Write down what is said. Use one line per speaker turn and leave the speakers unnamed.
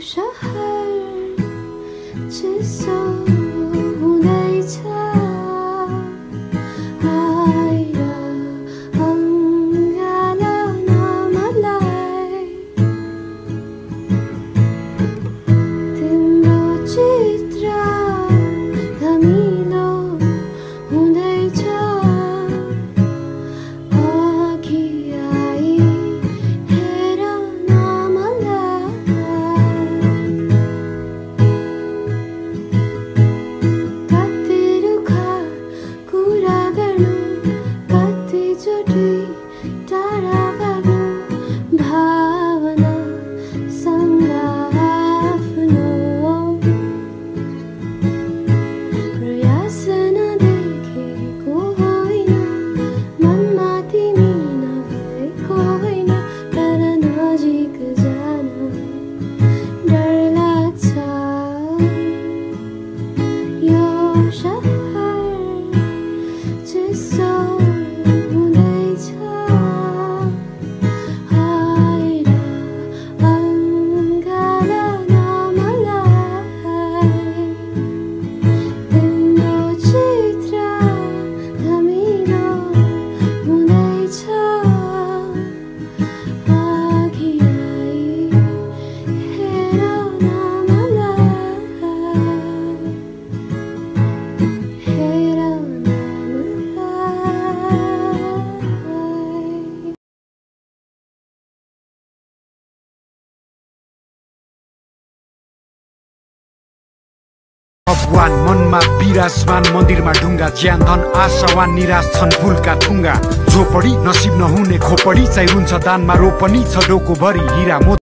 小孩，紫色。da da
भगवान मनमा विराजमान मन्दिरमा ढुङ्गा ज्यान धन आशावान निराश छन् फुलका ठुङ्गा। झोपडी नसिब नहुने खोपडी चाहिँ रुन्छ दानमा रोपनी छ डोको भरि हिरा